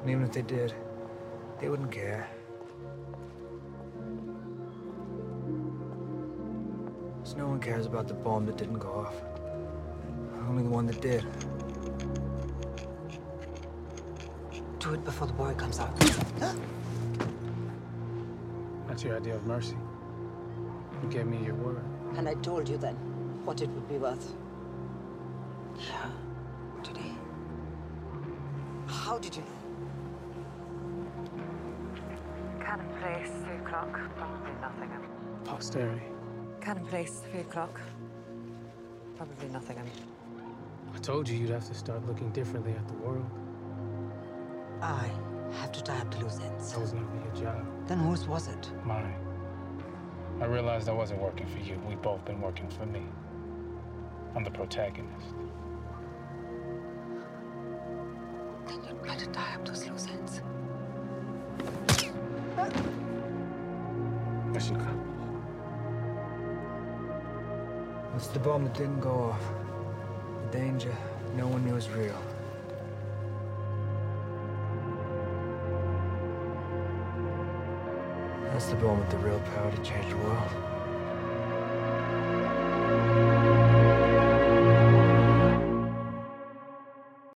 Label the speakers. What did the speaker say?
Speaker 1: And even if they did, they wouldn't care. Because no one cares about the bomb that didn't go off. Only the one that did.
Speaker 2: Do it before the boy comes out.
Speaker 3: That's your idea of mercy. You gave me your word.
Speaker 2: And I told you then what it would be worth. Yeah. Today. How did you know?
Speaker 4: Cannon Place, 3 o'clock. Probably Nottingham.
Speaker 3: Posterity.
Speaker 4: Cannon Place, 3 o'clock. Probably Nottingham.
Speaker 3: I told you you'd have to start looking differently at the world.
Speaker 2: I have to tie up the loose ends.
Speaker 3: That was never your job.
Speaker 2: Then whose was it?
Speaker 3: Mine. I realized I wasn't working for you. We've both been working for me. I'm the protagonist.
Speaker 2: Then you'd better tie up those
Speaker 3: Mission.
Speaker 1: It's the bomb that didn't go off. The danger no one knew was real. That's the bomb with the real power to change the world.